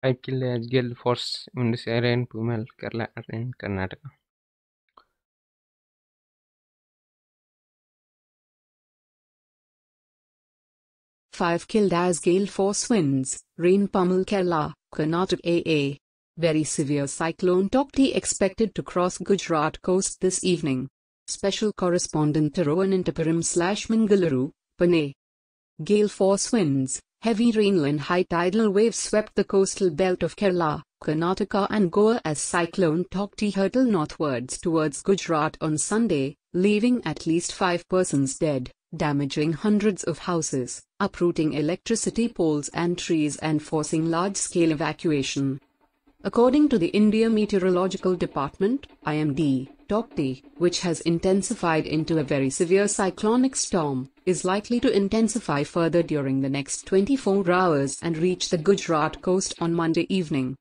Five killed as gale force winds rain Pumal, Kerala and Karnataka. Five killed as gale force winds, rain pummel Kerala, Karnataka AA. Very severe cyclone Taukte expected to cross Gujarat coast this evening. Special correspondent Thiruvananthapuram slash Mangaluru, Pune. Gale force winds, heavy rain and high tidal waves swept the coastal belt of Kerala, Karnataka and Goa as cyclone Taukte hurtled northwards towards Gujarat on Sunday, leaving at least five persons dead damaging hundreds of houses, uprooting electricity poles and trees and forcing large-scale evacuation. According to the India Meteorological Department, IMD, Taukte, which has intensified into a very severe cyclonic storm, is likely to intensify further during the next 24 hours and reach the Gujarat coast on Monday evening.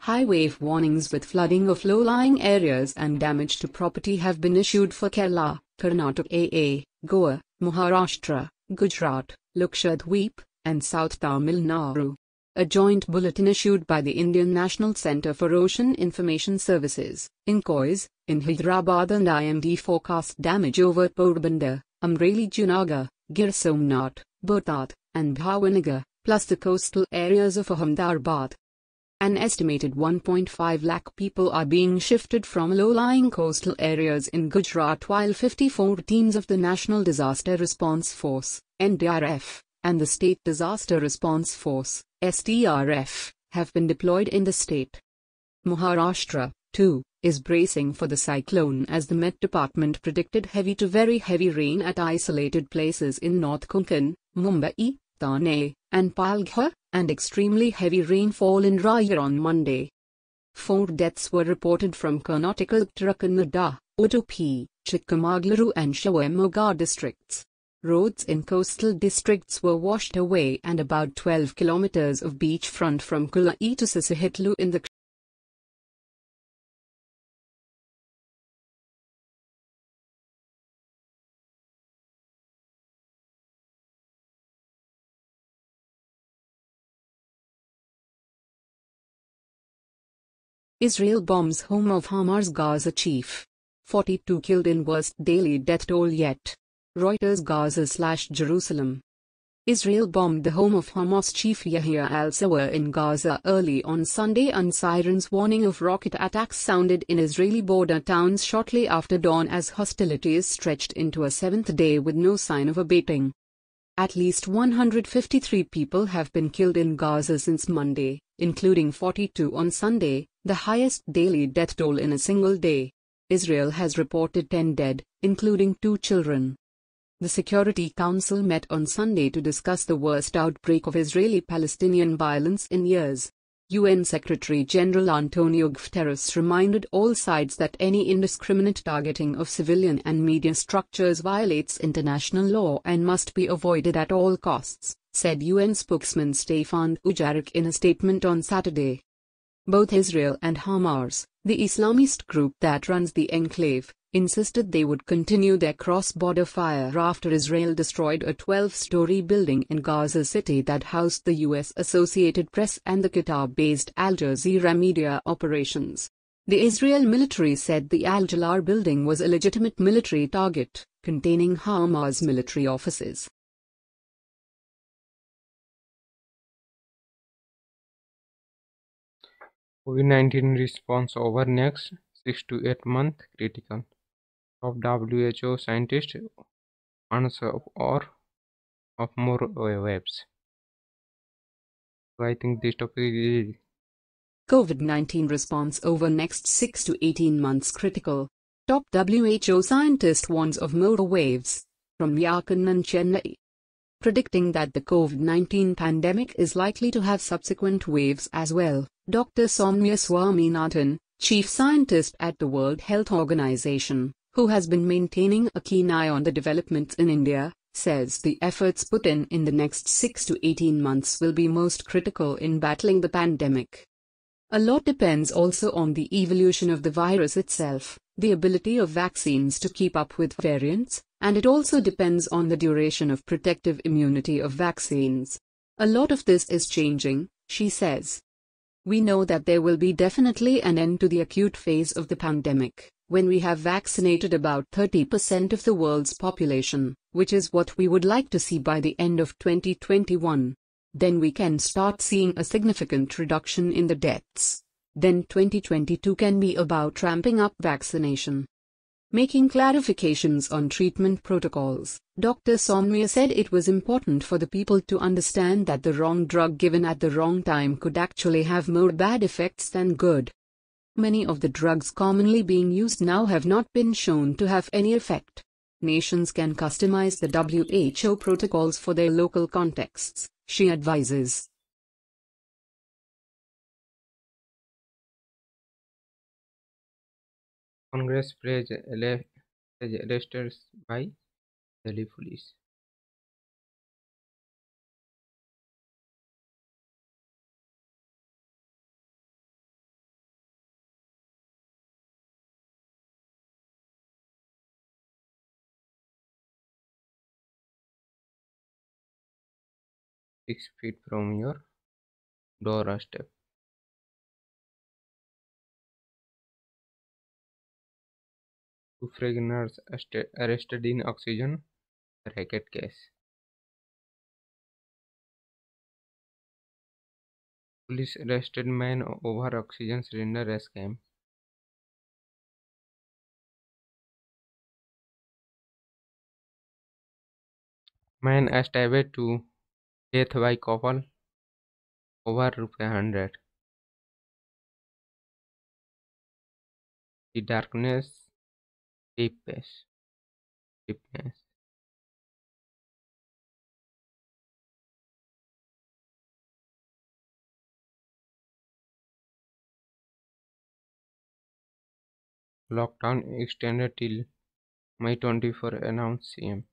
High wave warnings with flooding of low-lying areas and damage to property have been issued for Kerala, Karnataka AA, Goa, Maharashtra, Gujarat, Lakshadweep, and South Tamil Nadu. A joint bulletin issued by the Indian National Centre for Ocean Information Services, INCOIS, in Hyderabad and IMD forecast damage over Porbandar, Amreli Junagadh, Gir Somnath, Botad, and Bhavnagar, plus the coastal areas of Ahmedabad. An estimated 1.5 lakh people are being shifted from low-lying coastal areas in Gujarat while 54 teams of the National Disaster Response Force, NDRF, and the State Disaster Response Force, SDRF, have been deployed in the state. Maharashtra, too, is bracing for the cyclone as the Met Department predicted heavy to very heavy rain at isolated places in North Konkan, Mumbai, Thane, and Palghar, and extremely heavy rainfall in Raya on Monday. Four deaths were reported from Karnataka, Uttara Kannada, Udupi, Chikkamagaluru and Shivamogga districts. Roads in coastal districts were washed away and about 12 kilometers of beachfront from Kulai to Sisihitlu in the Israel bombs home of Hamas Gaza chief. 42 killed in worst daily death toll yet. Reuters Gaza slash Jerusalem. Israel bombed the home of Hamas chief Yahya al-Sinwar in Gaza early on Sunday and sirens warning of rocket attacks sounded in Israeli border towns shortly after dawn as hostilities stretched into a seventh day with no sign of abating. At least 153 people have been killed in Gaza since Monday, including 42 on Sunday, the highest daily death toll in a single day. Israel has reported 10 dead, including two children. The Security Council met on Sunday to discuss the worst outbreak of Israeli-Palestinian violence in years. UN Secretary-General Antonio Guterres reminded all sides that any indiscriminate targeting of civilian and media structures violates international law and must be avoided at all costs, said UN spokesman Stefan Dujarric in a statement on Saturday. Both Israel and Hamas, the Islamist group that runs the enclave, insisted they would continue their cross-border fire after Israel destroyed a 12-story building in Gaza City that housed the U.S. Associated Press and the Qatar-based Al Jazeera media operations. The Israel military said the Al Jalal building was a legitimate military target, containing Hamas military offices. COVID-19 response over next 6 to 8 month critical. Top WHO scientists of or of more uh, waves. So I think this topic is COVID-19 response over next 6 to 18 months critical. Top WHO scientist warns of more waves. From Yakannan Chennai predicting that the COVID-19 pandemic is likely to have subsequent waves as well. Dr. Soumya Swaminathan, chief scientist at the World Health Organization, who has been maintaining a keen eye on the developments in India, says the efforts put in in the next 6 to 18 months will be most critical in battling the pandemic. A lot depends also on the evolution of the virus itself, the ability of vaccines to keep up with variants, and it also depends on the duration of protective immunity of vaccines. A lot of this is changing, she says. We know that there will be definitely an end to the acute phase of the pandemic when we have vaccinated about 30% of the world's population, which is what we would like to see by the end of 2021. Then we can start seeing a significant reduction in the deaths. Then 2022 can be about ramping up vaccination. Making clarifications on treatment protocols, Dr. Soumya said it was important for the people to understand that the wrong drug given at the wrong time could actually have more bad effects than good. Many of the drugs commonly being used now have not been shown to have any effect. Nations can customize the WHO protocols for their local contexts, she advises. Congress praised arrests by Delhi police. Six feet from your doorstep. Two foreigners arrested in oxygen racket case. Police arrested man over oxygen cylinder scam. Man stabbed to death by couple over rupees hundred. The darkness deepness deepness lockdown extended till May 24 announced CM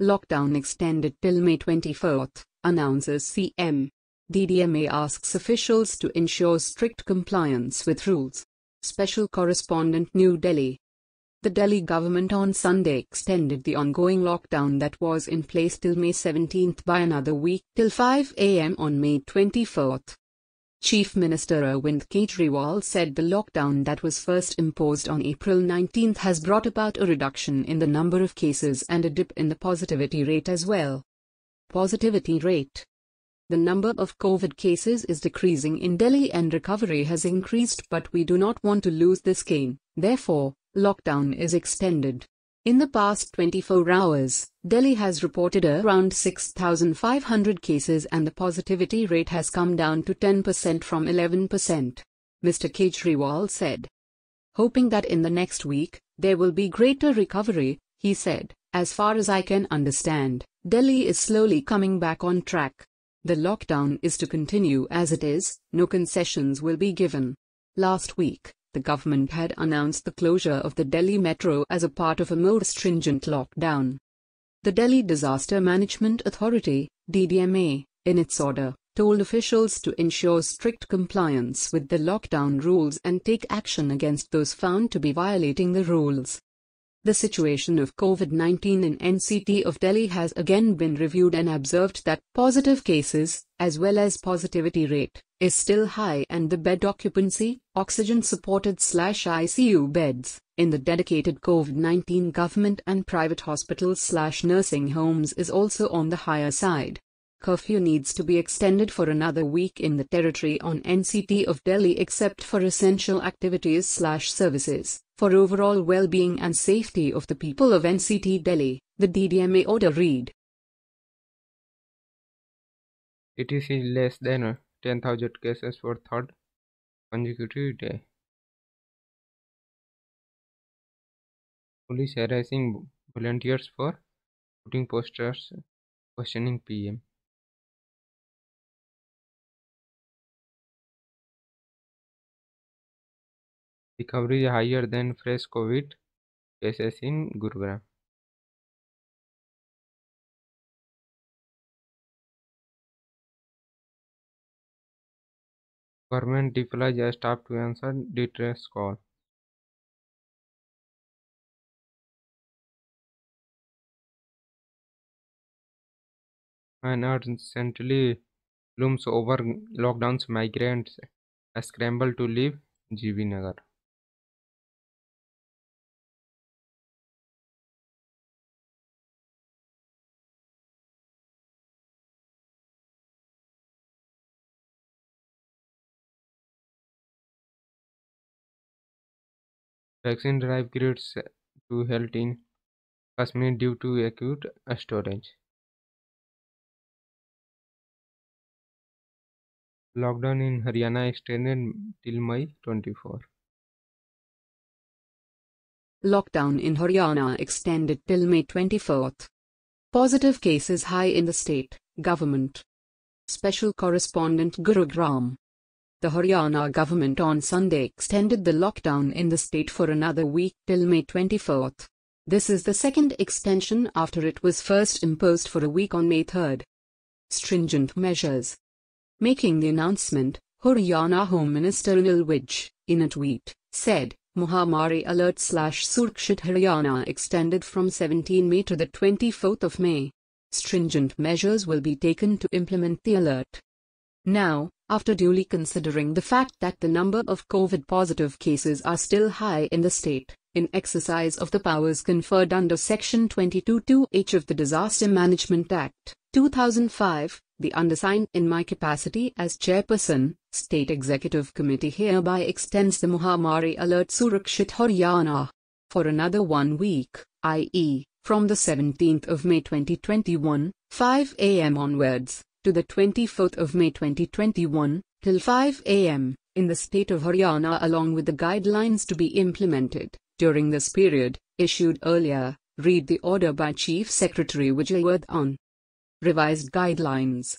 Lockdown extended till May 24, announces CM. DDMA asks officials to ensure strict compliance with rules. Special Correspondent New Delhi. The Delhi government on Sunday extended the ongoing lockdown that was in place till May 17 by another week till 5 am on May 24. Chief Minister Arvind Kejriwal said the lockdown that was first imposed on April 19 has brought about a reduction in the number of cases and a dip in the positivity rate as well. Positivity rate the number of COVID cases is decreasing in Delhi and recovery has increased, but we do not want to lose this gain. Therefore, lockdown is extended. In the past 24 hours, Delhi has reported around 6,500 cases and the positivity rate has come down to 10% from 11%. Mr. Kejriwal said. Hoping that in the next week, there will be greater recovery, he said, as far as I can understand, Delhi is slowly coming back on track. The lockdown is to continue as it is, no concessions will be given. Last week, the government had announced the closure of the Delhi metro as a part of a more stringent lockdown. The Delhi Disaster Management Authority, DDMA, in its order, told officials to ensure strict compliance with the lockdown rules and take action against those found to be violating the rules. The situation of COVID-19 in NCT of Delhi has again been reviewed and observed that positive cases, as well as positivity rate, is still high and the bed occupancy, oxygen-supported slash ICU beds, in the dedicated COVID-19 government and private hospitals slash nursing homes is also on the higher side. Curfew needs to be extended for another week in the territory on NCT of Delhi except for essential activities slash services. For overall well-being and safety of the people of NCT Delhi, the DDMA order read. It is less than uh, 10,000 cases for third consecutive day. Police harassing volunteers for putting posters questioning PM. Recovery is higher than fresh Covid cases in Gurugram. Government deploys staff to answer distress call. An urgently looms over lockdowns migrants scramble to leave GB Nagar. Vaccine drive grids to halt in Kashmir due to acute shortage. Lockdown in Haryana extended till May 24. Lockdown in Haryana extended till May 24th. Positive cases high in the state, government. Special correspondent Gurugram. The Haryana government on Sunday extended the lockdown in the state for another week till May 24th. This is the second extension after it was first imposed for a week on May 3rd. Stringent measures. Making the announcement, Haryana Home Minister Anil in a tweet, said, Mahamari Alert slash Surakshit Haryana extended from 17 May to the 24th of May. Stringent measures will be taken to implement the alert. Now, after duly considering the fact that the number of COVID positive cases are still high in the state, in exercise of the powers conferred under Section 22(2h) of the Disaster Management Act, 2005, the undersigned in my capacity as chairperson, State Executive Committee hereby extends the Mahamari Alert Surakshit Haryana for another one week, i.e., from the 17th of May 2021, 5 am onwards to the 24th of May 2021, till 5 am, in the state of Haryana along with the guidelines to be implemented during this period, issued earlier, read the order by Chief Secretary Vijay Vardhan. Revised Guidelines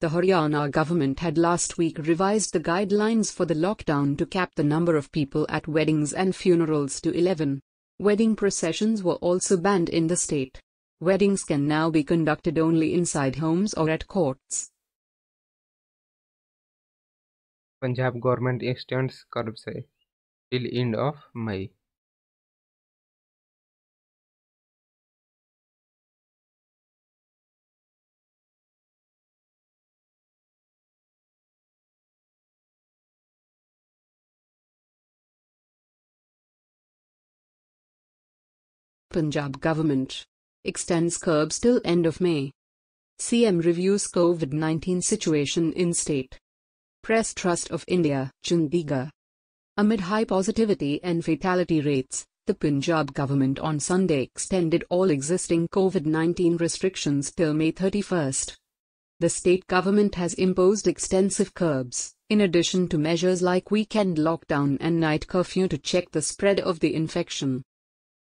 The Haryana government had last week revised the guidelines for the lockdown to cap the number of people at weddings and funerals to 11. Wedding processions were also banned in the state. Weddings can now be conducted only inside homes or at courts. Punjab government extends curbside till end of May. Punjab government extends curbs till end of May. CM reviews COVID-19 situation in state. Press Trust of India, Chandigarh. Amid high positivity and fatality rates, the Punjab government on Sunday extended all existing COVID-19 restrictions till May 31st. The state government has imposed extensive curbs, in addition to measures like weekend lockdown and night curfew to check the spread of the infection.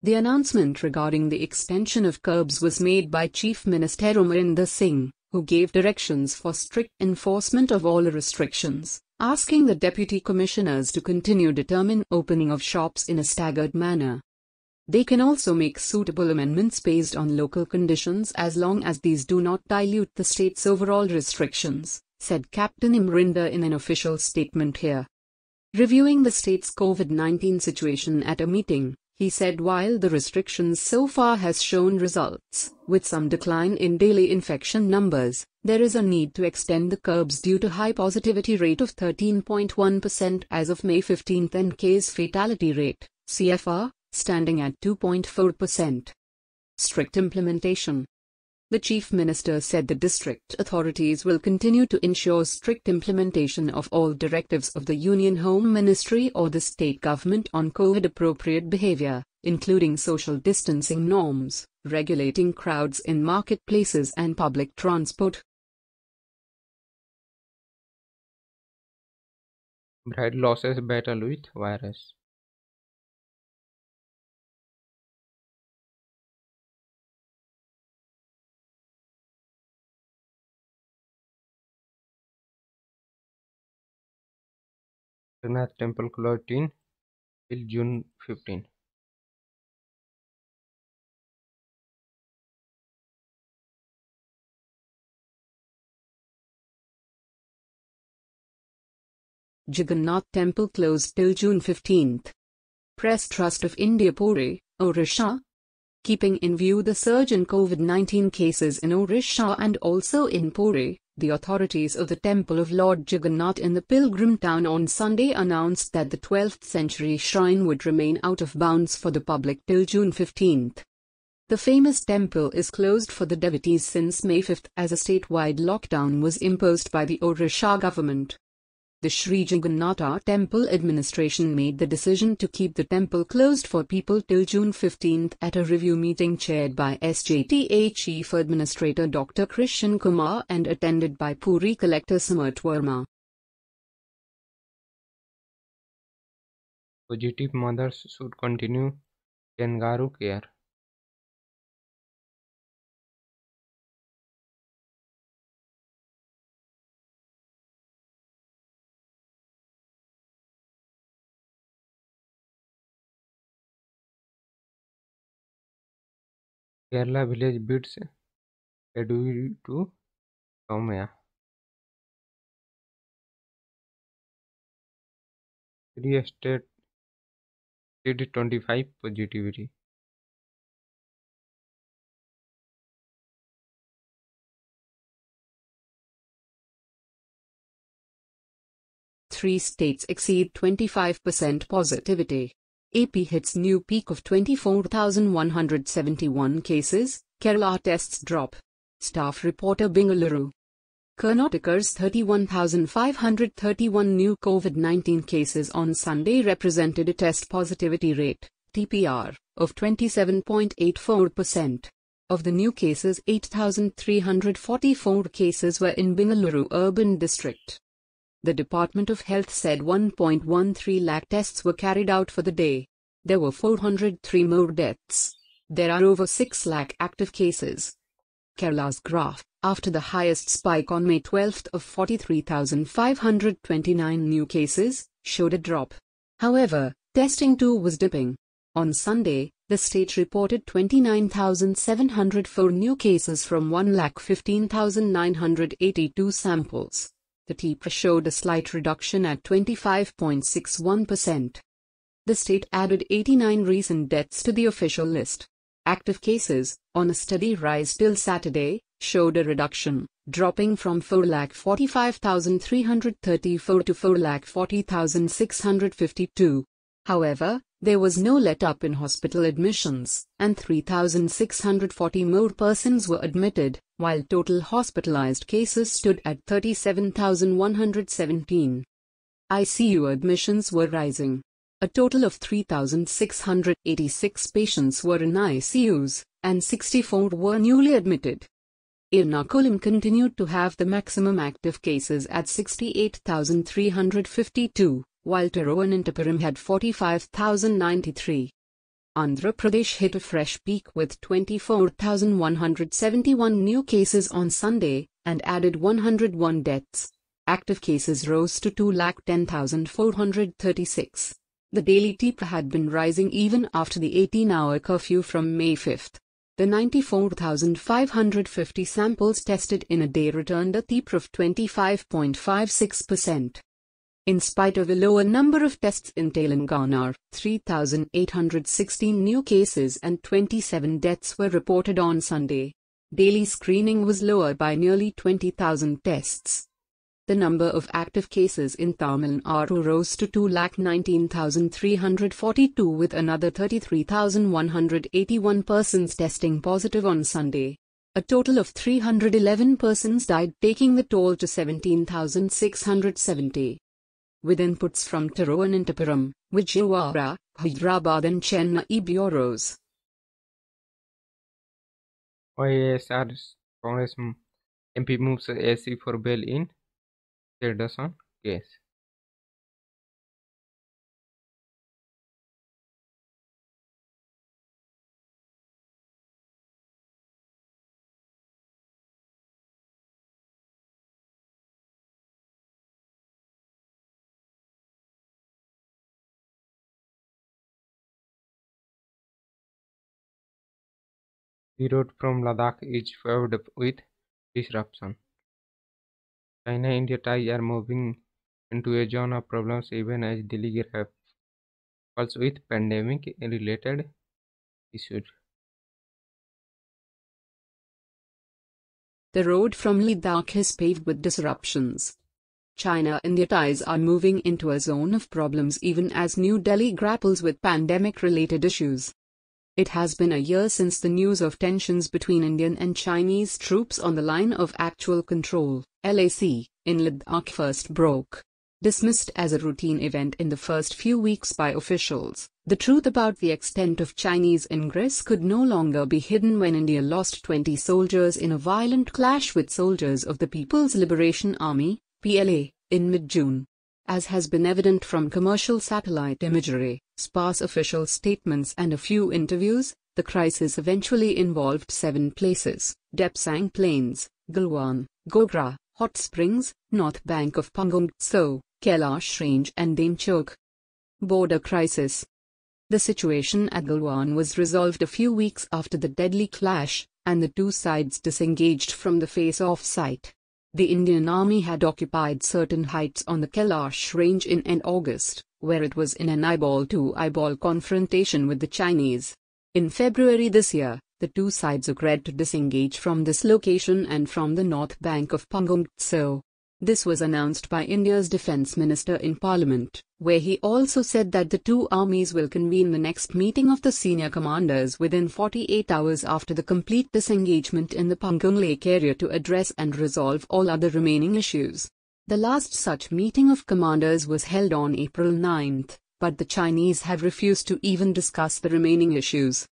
The announcement regarding the extension of curbs was made by Chief Minister Amarinder Singh, who gave directions for strict enforcement of all restrictions, asking the deputy commissioners to continue determine opening of shops in a staggered manner. They can also make suitable amendments based on local conditions as long as these do not dilute the state's overall restrictions, said Captain Amarinder in an official statement here. Reviewing the state's COVID-19 situation at a meeting, he said while the restrictions so far has shown results, with some decline in daily infection numbers, there is a need to extend the curbs due to high positivity rate of 13.1% as of May 15 and case fatality rate, CFR, standing at 2.4%. Strict implementation the Chief Minister said the district authorities will continue to ensure strict implementation of all directives of the Union Home Ministry or the state government on COVID appropriate behavior, including social distancing norms, regulating crowds in marketplaces and public transport. Bride losses battle with virus. Jagannath temple closed till June 15. Jagannath temple closed till June 15. Press Trust of India Puri, Orissa, Keeping in view the surge in COVID 19 cases in Orissa and also in Puri, the authorities of the Temple of Lord Jagannath in the pilgrim town on Sunday announced that the 12th century shrine would remain out of bounds for the public till June 15. The famous temple is closed for the devotees since May 5 as a statewide lockdown was imposed by the Orissa government. The Sri Jagannatha Temple administration made the decision to keep the temple closed for people till June 15 at a review meeting chaired by SJTA Chief Administrator Dr. Krishan Kumar and attended by Puri Collector Samarth Verma. Positive mothers should continue kangaroo care. Kerala village bids adieu to Soumya. Three state did 25 positivity. Three states exceed 25% positivity. AP hits new peak of 24,171 cases, Kerala tests drop. Staff reporter Bengaluru. Karnataka's 31,531 new COVID 19 cases on Sunday represented a test positivity rate, TPR, of 27.84%. Of the new cases, 8,344 cases were in Bengaluru urban district. The Department of Health said 1.13 lakh tests were carried out for the day. There were 403 more deaths. There are over 6 lakh active cases. Kerala's graph, after the highest spike on May 12 of 43,529 new cases, showed a drop. However, testing too was dipping. On Sunday, the state reported 29,704 new cases from 1,15,982 samples. The TPR showed a slight reduction at 25.61%. The state added 89 recent deaths to the official list. Active cases, on a steady rise till Saturday, showed a reduction, dropping from 4,45,334 to 4,40,652. However, there was no let up in hospital admissions, and 3,640 more persons were admitted, while total hospitalized cases stood at 37,117. ICU admissions were rising. A total of 3,686 patients were in ICUs, and 64 were newly admitted. Ernakulam continued to have the maximum active cases at 68,352, while Tiruvananthapuram had 45,093. Andhra Pradesh hit a fresh peak with 24,171 new cases on Sunday and added 101 deaths. Active cases rose to 2,10,436. The daily TPR had been rising even after the 18-hour curfew from May 5. The 94,550 samples tested in a day returned a TPR of 25.56%. In spite of a lower number of tests in Telangana, 3,816 new cases and 27 deaths were reported on Sunday. Daily screening was lower by nearly 20,000 tests. The number of active cases in Tamil Nadu rose to 2,19,342 with another 33,181 persons testing positive on Sunday. A total of 311 persons died taking the toll to 17,670. With inputs from Tiruvananthapuram, Vijayawada, Hyderabad and Chennai bureaus. YSR Congress MP moves AC for bail in Henderson case. The road from Ladakh is paved with disruption. China-India ties are moving into a zone of problems even as Delhi grapples with pandemic-related issues. The road from Ladakh is paved with disruptions. China-India ties are moving into a zone of problems even as New Delhi grapples with pandemic-related issues. It has been a year since the news of tensions between Indian and Chinese troops on the line of actual control, LAC, in Ladakh first broke. Dismissed as a routine event in the first few weeks by officials, the truth about the extent of Chinese ingress could no longer be hidden when India lost 20 soldiers in a violent clash with soldiers of the People's Liberation Army, PLA, in mid-June. As has been evident from commercial satellite imagery, sparse official statements and a few interviews, the crisis eventually involved seven places, Depsang Plains, Galwan, Gogra, Hot Springs, North Bank of Pangong Tso, Kailash Range and Demchok. Border Crisis The situation at Galwan was resolved a few weeks after the deadly clash, and the two sides disengaged from the face-off site. The Indian Army had occupied certain heights on the Kailash range in end August, where it was in an eyeball-to-eyeball confrontation with the Chinese. In February this year, the two sides agreed to disengage from this location and from the north bank of Pangong Tso. This was announced by India's defense minister in parliament, where he also said that the two armies will convene the next meeting of the senior commanders within 48 hours after the complete disengagement in the Pangong Lake area to address and resolve all other remaining issues. The last such meeting of commanders was held on April 9, but the Chinese have refused to even discuss the remaining issues.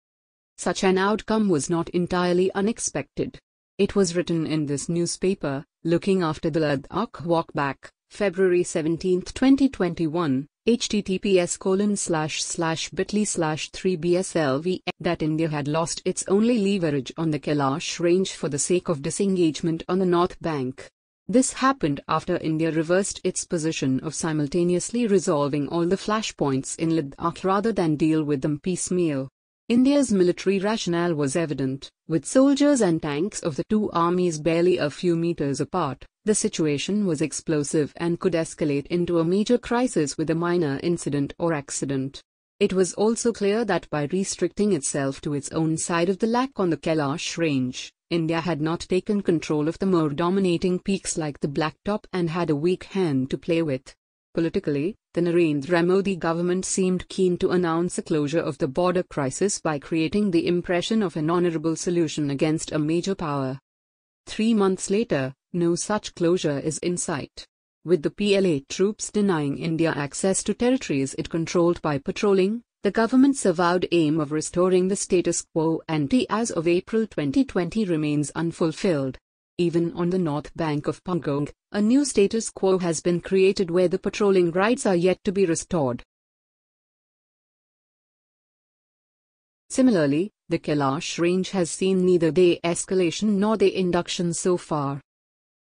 Such an outcome was not entirely unexpected. It was written in this newspaper, looking after the Ladakh walkback, February 17, 2021, https colon slash slash bit.ly slash 3bslv that India had lost its only leverage on the Kailash range for the sake of disengagement on the north bank. This happened after India reversed its position of simultaneously resolving all the flashpoints in Ladakh rather than deal with them piecemeal. India's military rationale was evident, with soldiers and tanks of the two armies barely a few meters apart. The situation was explosive and could escalate into a major crisis with a minor incident or accident. It was also clear that by restricting itself to its own side of the lake on the Kailash range, India had not taken control of the more dominating peaks like the Blacktop and had a weak hand to play with. Politically, the Narendra Modi government seemed keen to announce a closure of the border crisis by creating the impression of an honorable solution against a major power. Three months later, no such closure is in sight. With the PLA troops denying India access to territories it controlled by patrolling, the government's avowed aim of restoring the status quo ante as of April 2020 remains unfulfilled. Even on the north bank of Pangong, a new status quo has been created where the patrolling rights are yet to be restored. Similarly, the Kailash range has seen neither the escalation nor the induction so far.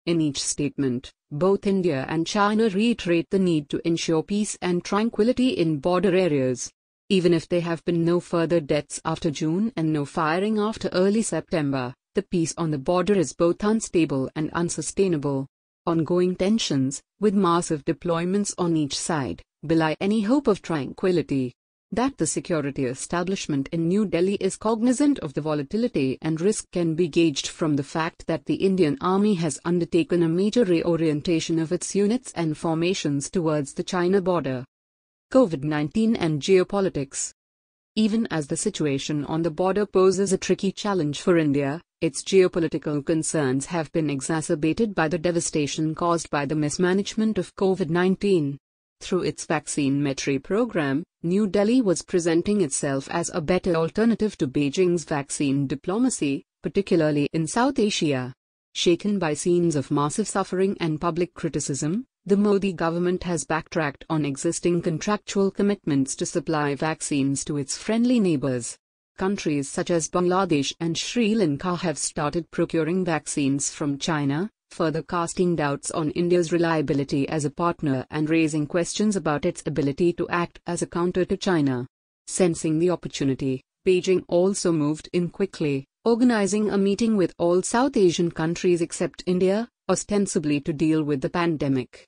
In each statement, both India and China reiterate the need to ensure peace and tranquility in border areas. Even if there have been no further deaths after June and no firing after early September, the peace on the border is both unstable and unsustainable. Ongoing tensions, with massive deployments on each side, belie any hope of tranquility. That the security establishment in New Delhi is cognizant of the volatility and risk can be gauged from the fact that the Indian Army has undertaken a major reorientation of its units and formations towards the China border. COVID 19 and geopolitics. Even as the situation on the border poses a tricky challenge for India, its geopolitical concerns have been exacerbated by the devastation caused by the mismanagement of COVID 19. Through its vaccine Maitri program, New Delhi was presenting itself as a better alternative to Beijing's vaccine diplomacy, particularly in South Asia. Shaken by scenes of massive suffering and public criticism, the Modi government has backtracked on existing contractual commitments to supply vaccines to its friendly neighbors. Countries such as Bangladesh and Sri Lanka have started procuring vaccines from China, further casting doubts on India's reliability as a partner and raising questions about its ability to act as a counter to China. Sensing the opportunity, Beijing also moved in quickly, organizing a meeting with all South Asian countries except India, ostensibly to deal with the pandemic.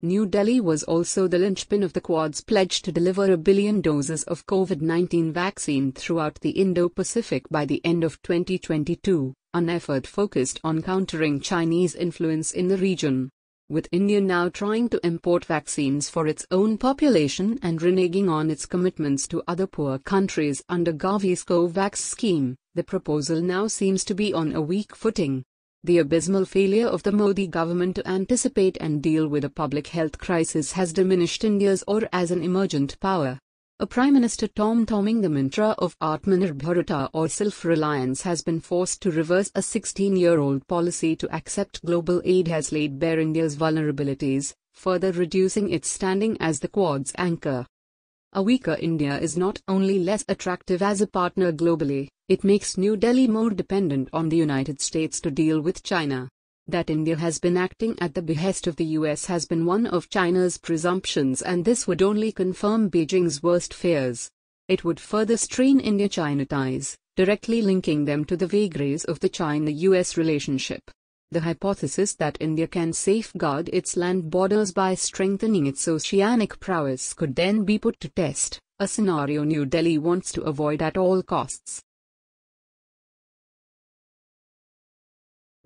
New Delhi was also the linchpin of the Quad's pledge to deliver a billion doses of COVID 19 vaccine throughout the Indo Pacific by the end of 2022, an effort focused on countering Chinese influence in the region. With India now trying to import vaccines for its own population and reneging on its commitments to other poor countries under Gavi's COVAX scheme, the proposal now seems to be on a weak footing. The abysmal failure of the Modi government to anticipate and deal with a public health crisis has diminished India's or as an emergent power. A Prime Minister tom-tomming the mantra of Atmanirbharata or self-reliance has been forced to reverse a 16-year-old policy to accept global aid has laid bare India's vulnerabilities, further reducing its standing as the Quad's anchor. A weaker India is not only less attractive as a partner globally, it makes New Delhi more dependent on the United States to deal with China. That India has been acting at the behest of the US has been one of China's presumptions and this would only confirm Beijing's worst fears. It would further strain India-China ties, directly linking them to the vagaries of the China-US relationship. The hypothesis that India can safeguard its land borders by strengthening its oceanic prowess could then be put to test, a scenario New Delhi wants to avoid at all costs.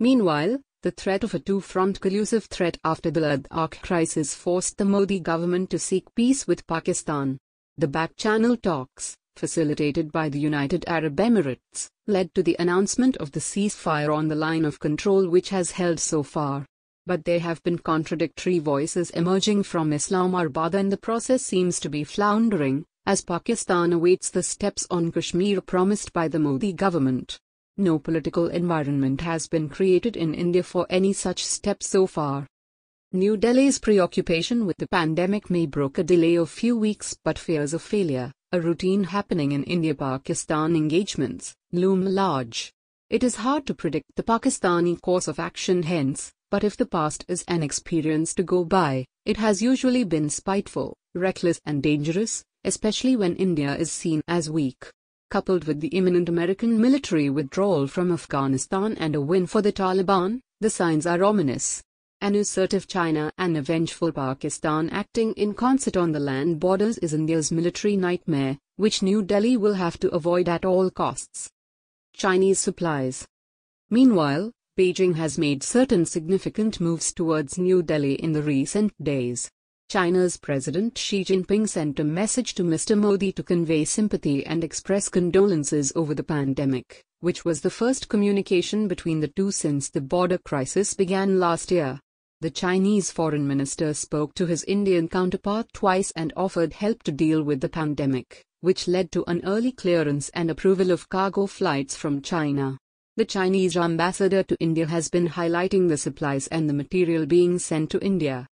Meanwhile, the threat of a two-front collusive threat after the Ladakh crisis forced the Modi government to seek peace with Pakistan. The back-channel talks, facilitated by the United Arab Emirates, led to the announcement of the ceasefire on the line of control which has held so far. But there have been contradictory voices emerging from Islamabad and the process seems to be floundering, as Pakistan awaits the steps on Kashmir promised by the Modi government. No political environment has been created in India for any such step so far. New Delhi's preoccupation with the pandemic may brook a delay of few weeks but fears of failure, a routine happening in India-Pakistan engagements, loom large. It is hard to predict the Pakistani course of action hence, but if the past is an experience to go by, it has usually been spiteful, reckless and dangerous, especially when India is seen as weak coupled with the imminent American military withdrawal from Afghanistan and a win for the Taliban, the signs are ominous. An assertive China and a vengeful Pakistan acting in concert on the land borders is India's military nightmare, which New Delhi will have to avoid at all costs. Chinese supplies. Meanwhile, Beijing has made certain significant moves towards New Delhi in the recent days. China's President Xi Jinping sent a message to Mr. Modi to convey sympathy and express condolences over the pandemic, which was the first communication between the two since the border crisis began last year. The Chinese foreign minister spoke to his Indian counterpart twice and offered help to deal with the pandemic, which led to an early clearance and approval of cargo flights from China. The Chinese ambassador to India has been highlighting the supplies and the material being sent to India.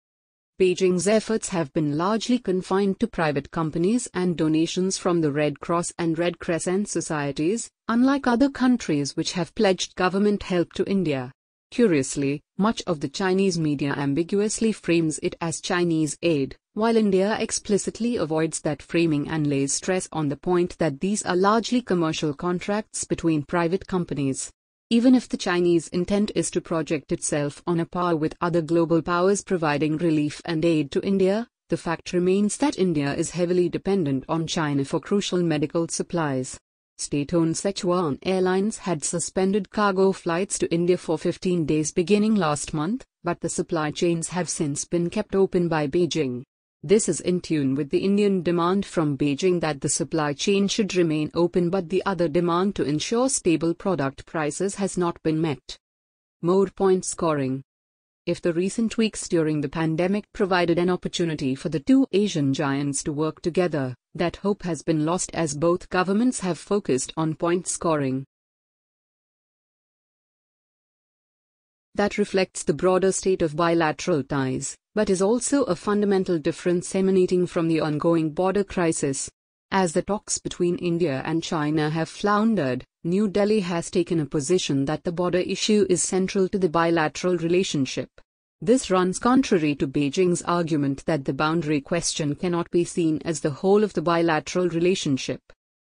Beijing's efforts have been largely confined to private companies and donations from the Red Cross and Red Crescent societies, unlike other countries which have pledged government help to India. Curiously, much of the Chinese media ambiguously frames it as Chinese aid, while India explicitly avoids that framing and lays stress on the point that these are largely commercial contracts between private companies. Even if the Chinese intent is to project itself on a par with other global powers providing relief and aid to India, the fact remains that India is heavily dependent on China for crucial medical supplies. State-owned Sichuan Airlines had suspended cargo flights to India for 15 days beginning last month, but the supply chains have since been kept open by Beijing. This is in tune with the Indian demand from Beijing that the supply chain should remain open but the other demand to ensure stable product prices has not been met. More point scoring. If the recent weeks during the pandemic provided an opportunity for the two Asian giants to work together, that hope has been lost as both governments have focused on point scoring. That reflects the broader state of bilateral ties but is also a fundamental difference emanating from the ongoing border crisis. As the talks between India and China have floundered, New Delhi has taken a position that the border issue is central to the bilateral relationship. This runs contrary to Beijing's argument that the boundary question cannot be seen as the whole of the bilateral relationship.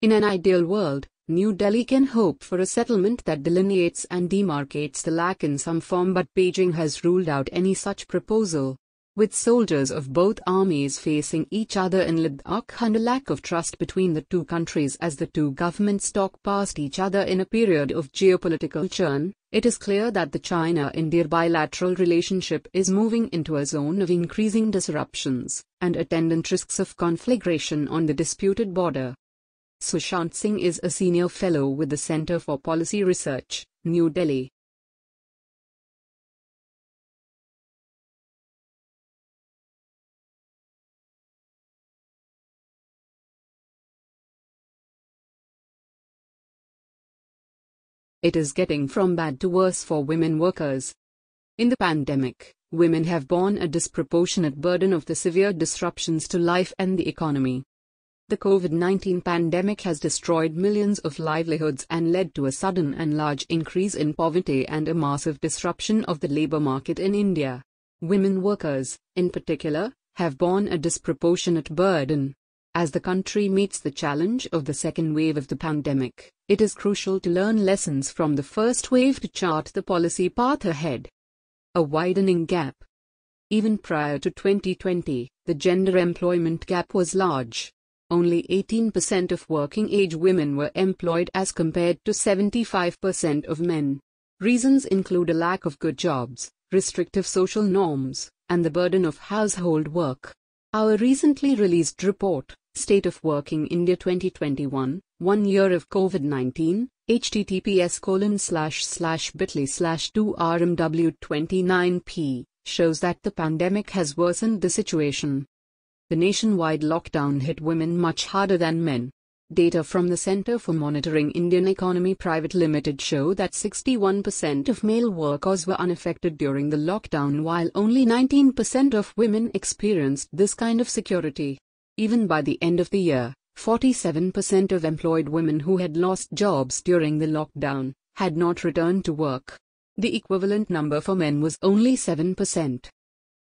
In an ideal world, New Delhi can hope for a settlement that delineates and demarcates the LAC in some form but Beijing has ruled out any such proposal. With soldiers of both armies facing each other in Ladakh and a lack of trust between the two countries as the two governments talk past each other in a period of geopolitical churn, it is clear that the China-India bilateral relationship is moving into a zone of increasing disruptions and attendant risks of conflagration on the disputed border. Sushant Singh is a senior fellow with the Center for Policy Research, New Delhi. It is getting from bad to worse for women workers. In the pandemic, women have borne a disproportionate burden of the severe disruptions to life and the economy. The COVID 19 pandemic has destroyed millions of livelihoods and led to a sudden and large increase in poverty and a massive disruption of the labor market in India. Women workers, in particular, have borne a disproportionate burden. As the country meets the challenge of the second wave of the pandemic, it is crucial to learn lessons from the first wave to chart the policy path ahead. A widening gap. Even prior to 2020, the gender employment gap was large. Only 18% of working age women were employed as compared to 75% of men. Reasons include a lack of good jobs, restrictive social norms, and the burden of household work. Our recently released report, State of Working India 2021, One Year of COVID-19, https colon slash slash bit.ly slash 2rmw29p, shows that the pandemic has worsened the situation. The nationwide lockdown hit women much harder than men. Data from the Center for Monitoring Indian Economy Private Limited show that 61% of male workers were unaffected during the lockdown while only 19% of women experienced this kind of security. Even by the end of the year, 47% of employed women who had lost jobs during the lockdown had not returned to work. The equivalent number for men was only 7%.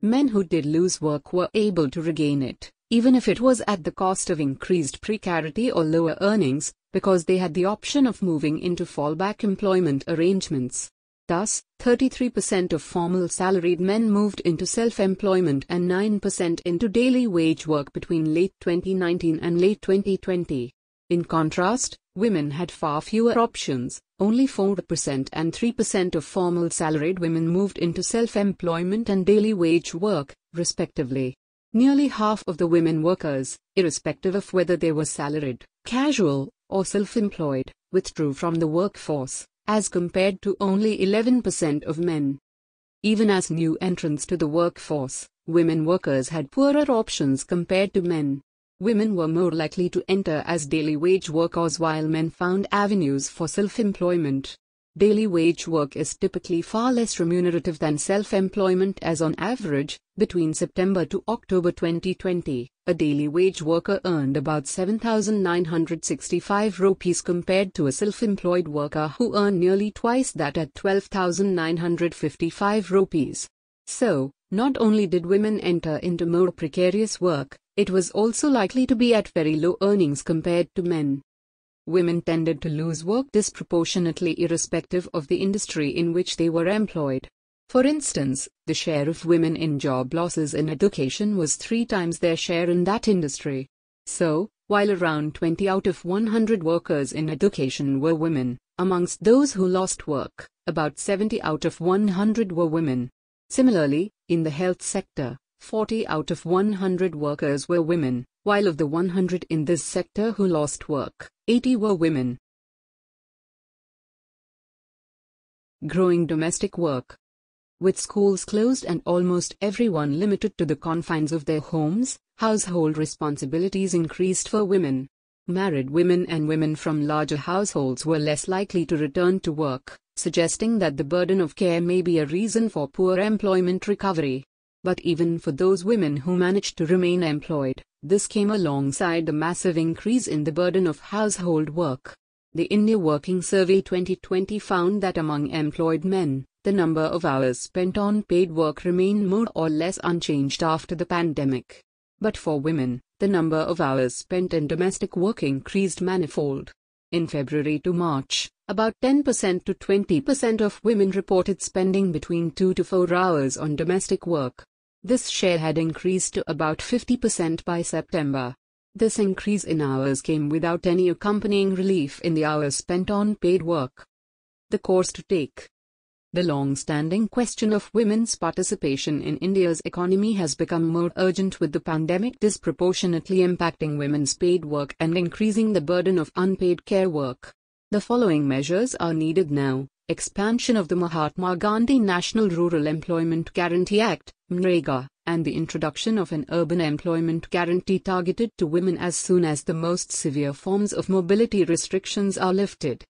Men who did lose work were able to regain it, even if it was at the cost of increased precarity or lower earnings, because they had the option of moving into fallback employment arrangements. Thus, 33% of formal salaried men moved into self-employment and 9% into daily wage work between late 2019 and late 2020. In contrast, women had far fewer options, only 4% and 3% of formal salaried women moved into self-employment and daily wage work, respectively. Nearly half of the women workers, irrespective of whether they were salaried, casual, or self-employed, withdrew from the workforce as compared to only 11% of men. Even as new entrants to the workforce, women workers had poorer options compared to men. Women were more likely to enter as daily wage workers while men found avenues for self-employment. Daily wage work is typically far less remunerative than self-employment as on average, between September to October 2020, a daily wage worker earned about 7,965 rupees compared to a self-employed worker who earned nearly twice that at 12,955 rupees. So, not only did women enter into more precarious work, it was also likely to be at very low earnings compared to men women tended to lose work disproportionately irrespective of the industry in which they were employed. For instance, the share of women in job losses in education was three times their share in that industry. So, while around 20 out of 100 workers in education were women, amongst those who lost work, about 70 out of 100 were women. Similarly, in the health sector, 40 out of 100 workers were women, while of the 100 in this sector who lost work, 80 were women. Growing domestic work. With schools closed and almost everyone limited to the confines of their homes, household responsibilities increased for women. Married women and women from larger households were less likely to return to work, suggesting that the burden of care may be a reason for poor employment recovery. But even for those women who managed to remain employed, this came alongside the massive increase in the burden of household work. The India Working Survey 2020 found that among employed men, the number of hours spent on paid work remained more or less unchanged after the pandemic. But for women, the number of hours spent in domestic work increased manifold. In February to March, about 10% to 20% of women reported spending between 2 to 4 hours on domestic work. This share had increased to about 50% by September. This increase in hours came without any accompanying relief in the hours spent on paid work. The course to take. The long-standing question of women's participation in India's economy has become more urgent with the pandemic disproportionately impacting women's paid work and increasing the burden of unpaid care work. The following measures are needed now. Expansion of the Mahatma Gandhi National Rural Employment Guarantee Act, MNREGA, and the introduction of an urban employment guarantee targeted to women as soon as the most severe forms of mobility restrictions are lifted.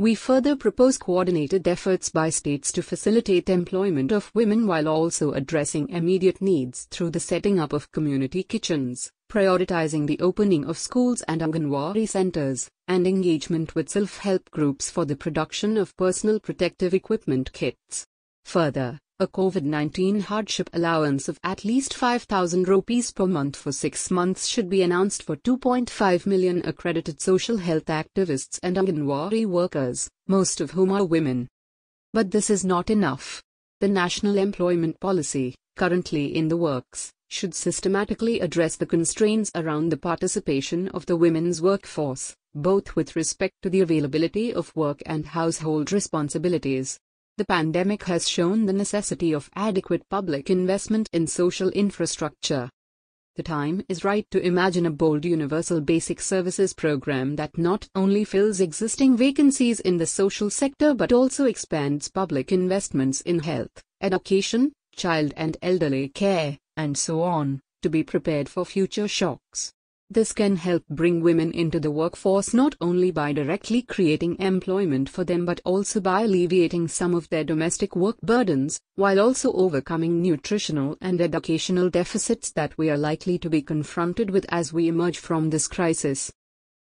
We further propose coordinated efforts by states to facilitate employment of women while also addressing immediate needs through the setting up of community kitchens, prioritizing the opening of schools and Anganwadi centers, and engagement with self-help groups for the production of personal protective equipment kits. Further, a COVID-19 hardship allowance of at least 5,000 rupees per month for six months should be announced for 2.5 million accredited social health activists and Anganwadi workers, most of whom are women. But this is not enough. The National Employment Policy, currently in the works, should systematically address the constraints around the participation of the women's workforce, both with respect to the availability of work and household responsibilities. The pandemic has shown the necessity of adequate public investment in social infrastructure. The time is right to imagine a bold universal basic services program that not only fills existing vacancies in the social sector but also expands public investments in health, education, child and elderly care, and so on, to be prepared for future shocks. This can help bring women into the workforce not only by directly creating employment for them but also by alleviating some of their domestic work burdens, while also overcoming nutritional and educational deficits that we are likely to be confronted with as we emerge from this crisis.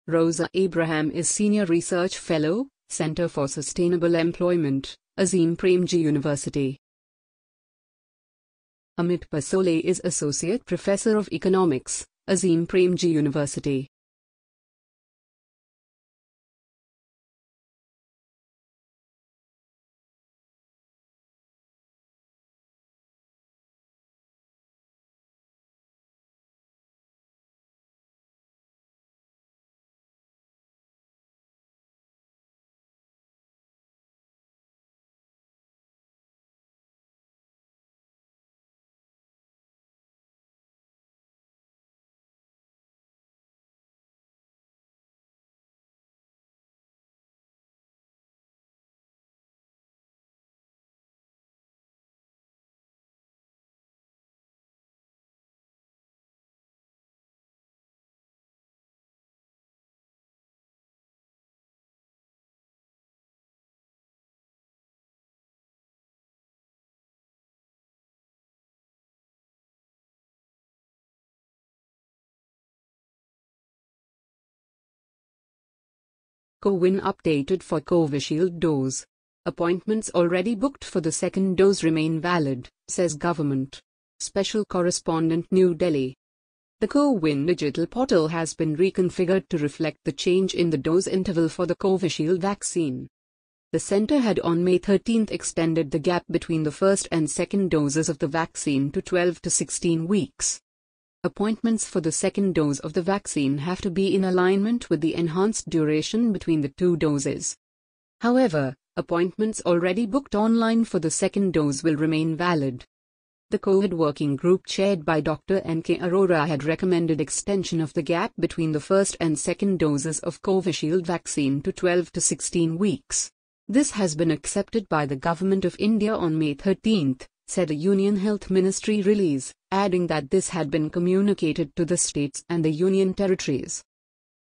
Rosa Abraham is Senior Research Fellow, Center for Sustainable Employment, Azim Premji University. Amit Basole is Associate Professor of Economics, Azim Premji University. Co-win updated for Covishield dose. Appointments already booked for the second dose remain valid, says government. Special correspondent New Delhi. The Co-win digital portal has been reconfigured to reflect the change in the dose interval for the Covishield vaccine. The center had on May 13 extended the gap between the first and second doses of the vaccine to 12 to 16 weeks. Appointments for the second dose of the vaccine have to be in alignment with the enhanced duration between the two doses. However, appointments already booked online for the second dose will remain valid. The COVID working group chaired by Dr. N.K. Arora had recommended extension of the gap between the first and second doses of Covishield vaccine to 12 to 16 weeks. This has been accepted by the Government of India on May 13, said a Union Health Ministry release, adding that this had been communicated to the states and the Union territories.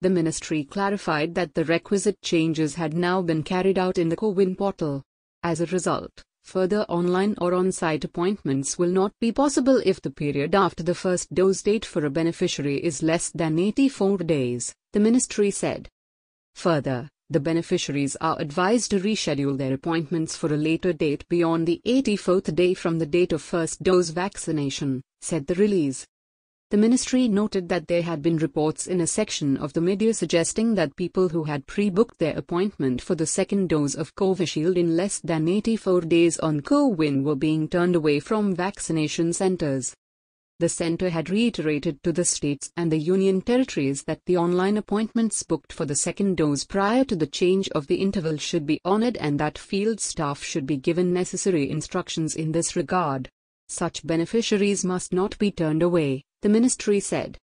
The ministry clarified that the requisite changes had now been carried out in the CoWIN portal. As a result, further online or on-site appointments will not be possible if the period after the first dose date for a beneficiary is less than 84 days, the ministry said. Further, the beneficiaries are advised to reschedule their appointments for a later date beyond the 84th day from the date of first dose vaccination, said the release. The ministry noted that there had been reports in a section of the media suggesting that people who had pre-booked their appointment for the second dose of Covishield in less than 84 days on CoWIN were being turned away from vaccination centers. The center had reiterated to the states and the union territories that the online appointments booked for the second dose prior to the change of the interval should be honored and that field staff should be given necessary instructions in this regard. Such beneficiaries must not be turned away, the ministry said.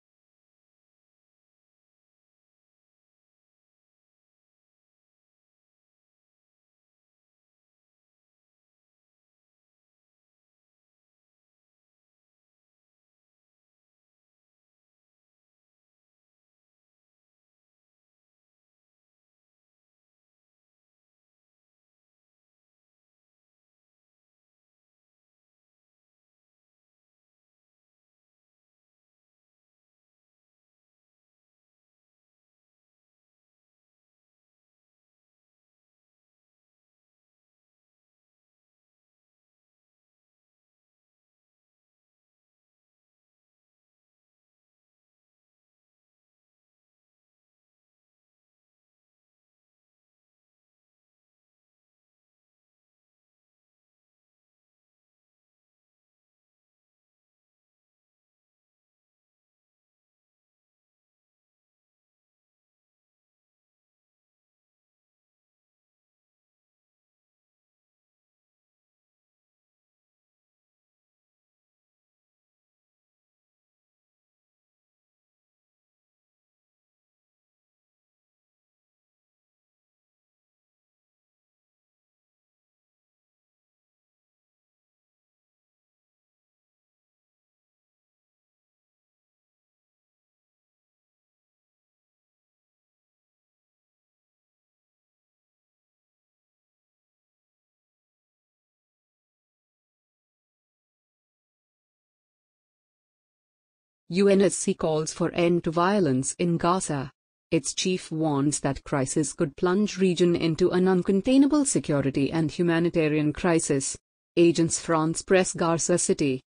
UNSC calls for end to violence in Gaza. Its chief warns that crisis could plunge region into an uncontainable security and humanitarian crisis. Agence France Presse Gaza City.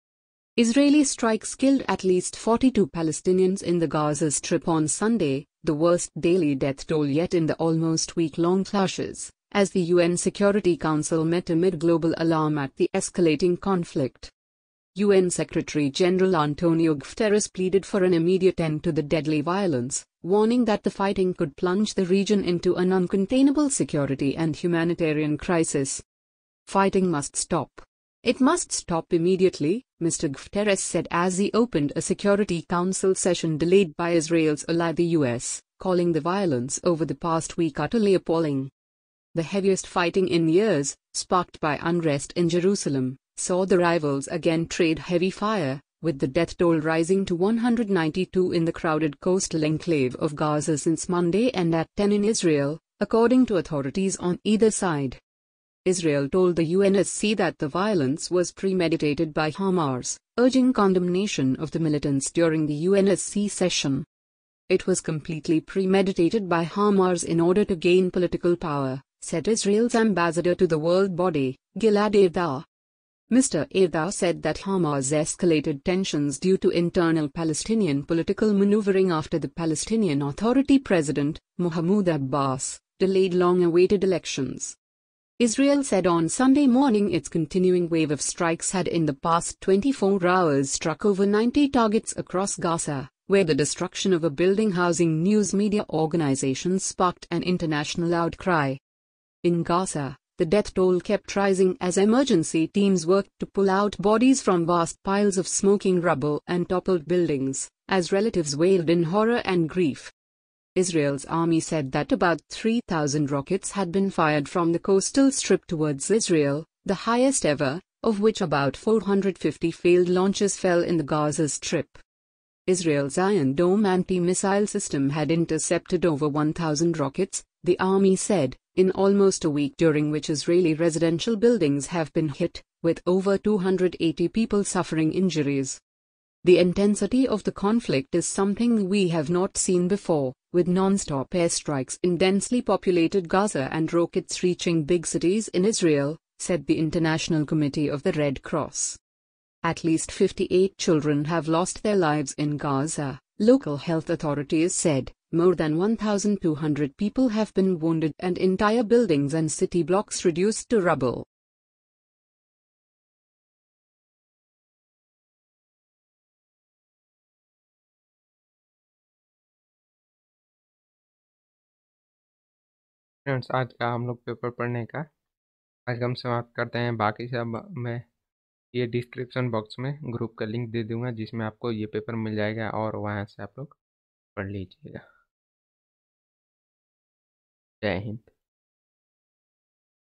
Israeli strikes killed at least 42 Palestinians in the Gaza Strip on Sunday, the worst daily death toll yet in the almost week-long clashes, as the UN Security Council met amid global alarm at the escalating conflict. UN Secretary-General Antonio Guterres pleaded for an immediate end to the deadly violence, warning that the fighting could plunge the region into an uncontainable security and humanitarian crisis. Fighting must stop. It must stop immediately, Mr. Guterres said as he opened a Security Council session delayed by Israel's ally the US, calling the violence over the past week utterly appalling. The heaviest fighting in years, sparked by unrest in Jerusalem, saw the rivals again trade heavy fire, with the death toll rising to 192 in the crowded coastal enclave of Gaza since Monday and at 10 in Israel, according to authorities on either side. Israel told the UNSC that the violence was premeditated by Hamas, urging condemnation of the militants during the UNSC session. It was completely premeditated by Hamas in order to gain political power, said Israel's ambassador to the world body, Gilad Erdan. Mr. Erdan said that Hamas escalated tensions due to internal Palestinian political maneuvering after the Palestinian Authority President, Mahmoud Abbas, delayed long-awaited elections. Israel said on Sunday morning its continuing wave of strikes had in the past 24 hours struck over 90 targets across Gaza, where the destruction of a building housing news media organizations sparked an international outcry. In Gaza, the death toll kept rising as emergency teams worked to pull out bodies from vast piles of smoking rubble and toppled buildings, as relatives wailed in horror and grief. Israel's army said that about 3,000 rockets had been fired from the coastal strip towards Israel, the highest ever, of which about 450 failed launches fell in the Gaza Strip. Israel's Iron Dome anti-missile system had intercepted over 1,000 rockets, the army said, in almost a week during which Israeli residential buildings have been hit, with over 280 people suffering injuries. The intensity of the conflict is something we have not seen before, with non-stop airstrikes in densely populated Gaza and rockets reaching big cities in Israel, said the International Committee of the Red Cross. At least 58 children have lost their lives in Gaza, local health authorities said. More than 1,200 people have been wounded and entire buildings and city blocks reduced to rubble. Friends आज का हम लोग paper पढ़ने का। आज हम समाप्त करते हैं। बाकी सब मैं ये डिस्क्रिप्शन बॉक्स में ग्रुप का लिंक दे दूँगा जिसमें आपको ये पेपर मिल जाएगा और वहाँ से आप लोग पढ़ लीजिएगा। Damn.